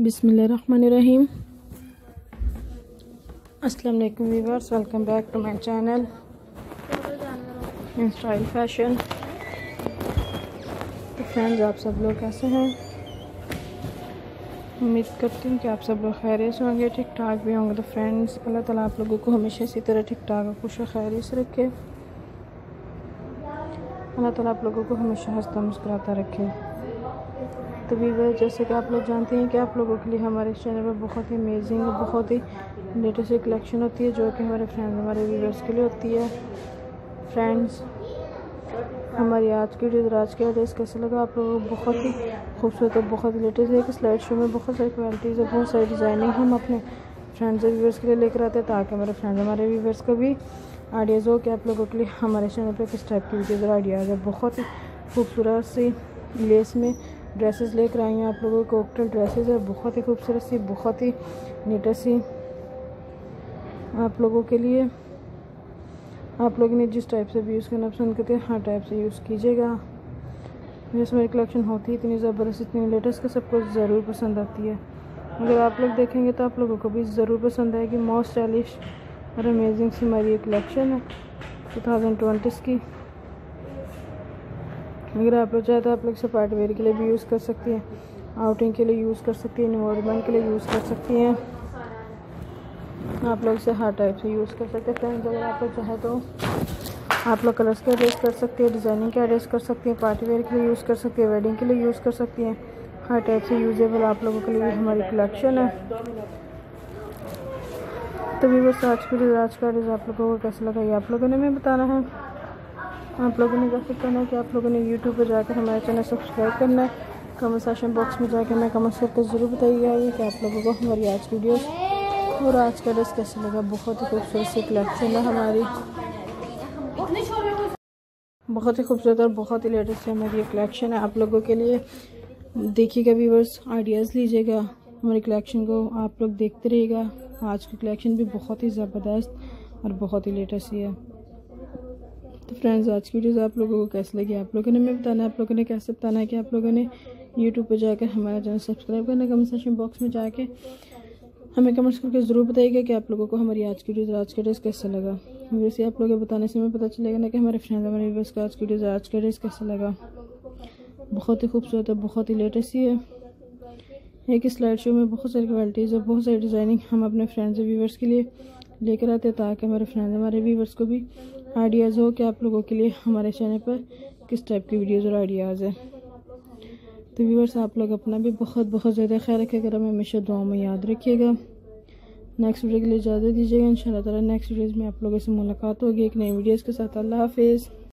बिसमीम अस्सलाम वालेकुम viewers welcome back to my channel. In style fashion तो फ्रेंड्स, आप सब लोग कैसे हैं? उम्मीद करती हूँ कि आप सब लोग खैरियत होंगे ठीक ठाक भी होंगे। तो फ्रेंड्स, अल्लाह ताला आप लोगों को हमेशा इसी तरह ठीक ठाक और खुश खैरियत रखे। अल्लाह ताला आप लोगों को हमेशा हंसता मुस्कुराता रखे। तो वीवर जैसे कि आप लोग जानते हैं कि आप लोगों के लिए हमारे चैनल पर बहुत ही अमेजिंग और बहुत ही लेटेस्ट कलेक्शन होती है, जो कि हमारे फ्रेंड्स हमारे व्यूवर्स के लिए होती है। फ्रेंड्स हमारी आज की वीडियो आज के ड्रेस कैसे लगा आप लोगों को? बहुत ही खूबसूरत और बहुत ही लेटेस्ट है। कि स्लाइड शो में बहुत सारी क्वालिटीज़ और बहुत सारी डिज़ाइनिंग हम अपने फ्रेंड्स और व्यूवर्स के लिए लेकर आते हैं, ताकि हमारे फ्रेंड्स हमारे व्यूवर्स को भी आइडियाज़ हो कि आप लोगों के लिए हमारे चैनल पर किस टाइप की वीडियोज़ और आइडियाज़ है। बहुत ही खूबसूरत सी लेस में ड्रेसेस लेकर आई हैं आप लोगों को। कोकटल ड्रेसेस है, बहुत ही खूबसूरत सी, बहुत ही नीटर सी। आप लोगों के लिए, आप लोगों ने जिस टाइप से भी यूज़ करना पसंद करते हैं, हर टाइप से यूज़ कीजिएगा। जैसे मेरी कलेक्शन होती है इतनी ज़बरदस्त, इतनी लेटेस्ट का सबको ज़रूर पसंद आती है। अगर आप लोग देखेंगे तो आप लोगों को भी ज़रूर पसंद आएगी। मोस्ट स्टाइलिश और अमेजिंग सी हमारी ये कलेक्शन है टू थाउज़ेंड की। अगर आप लोग चाहे तो आप लोग इसे पार्टी वेयर के लिए भी यूज़ कर सकती हैं आउटिंग के लिए यूज़ कर सकती हैं इन्वायरमेंट के लिए यूज़ कर सकती हैं। आप लोग इसे हर टाइप से यूज़ कर सकते हैं। फ्रेंड्स अगर आप लोग चाहे तो आप लोग कलर्स के एड्रेस कर सकते हैं डिज़ाइनिंग के एड्रेस कर सकती हैं पार्टी वेयर के लिए यूज़ कर सकती हैं वेडिंग के लिए यूज़ कर सकती हैं। हर टाइप से यूजेबल आप लोगों के लिए हमारी कलेक्शन है। तो भी बस आज की आज का ड्रेस आप लोगों को कैसा लगा ये आप लोगों ने हमें बताना है। आप लोगों ने कैसे करना है कि आप लोगों ने यूट्यूब पर जाकर हमारे चैनल सब्सक्राइब करना है। कमेंट सेक्शन बॉक्स में जाकर हमें कमेंट्स करके ज़रूर बताइएगा कि आप लोगों को हमारी आज वीडियो और आज का ड्रेस कैसे लगा। बहुत ही खूबसूरत सी कलेक्शन है हमारी। बहुत ही खूबसूरत और बहुत ही लेटेस्ट है हमारी कलेक्शन है आप लोगों के लिए। देखिएगा व्यूवर्स आइडियाज़ लीजिएगा। हमारी कलेक्शन को आप लोग देखते रहिएगा। आज की कलेक्शन भी बहुत ही ज़बरदस्त और बहुत ही लेटेस्ट ही है। तो फ्रेंड्स आज की वीडियोज़ आप लोगों को कैसे लगी? आप लोगों ने हमें बताना आप लोगों ने कैसे बताना है कि आप लोगों ने यूट्यूब पर जाकर हमारा चैनल सब्सक्राइब करना कमेंट सेक्शन बॉक्स में जाके हमें कमेंट्स करके ज़रूर बताइएगा कि आप लोगों को हमारी आज की वीडियो आज का ड्रेस कैसा लगा। वैसे आप लोगों के बताने से हमें पता चलेगा ना कि हमारे फ्रेंड्स हमारे व्यूवर्स का आज की वीडियो आज का ड्रेस कैसा लगा। बहुत ही खूबसूरत है, बहुत ही लेटेस्ट ही है। एक स्लाइड शो में बहुत सारी क्वालिटीज़ और बहुत सारी डिज़ाइनिंग हम अपने फ्रेंड्स और व्यूवर्स के लिए लेकर आते हैं, ताकि हमारे फ्रेंड हमारे व्यूवर्स को भी आइडियाज़ हो कि आप लोगों के लिए हमारे चैनल पर किस टाइप की वीडियोज़ और आइडियाज़ हैं। तो व्यूवर्स आप लोग अपना भी बहुत बहुत ज़्यादा ख्याल रखिएगा। हमें हमेशा दुआ में याद रखिएगा। नेक्स्ट वीडियो के लिए इजाज़त दीजिएगा। इन शाला नेक्स्ट वीडियोज़ में आप लोगों से मुलाकात होगी एक नई वीडियोज़ के साथ। अल्लाह हाफिज़।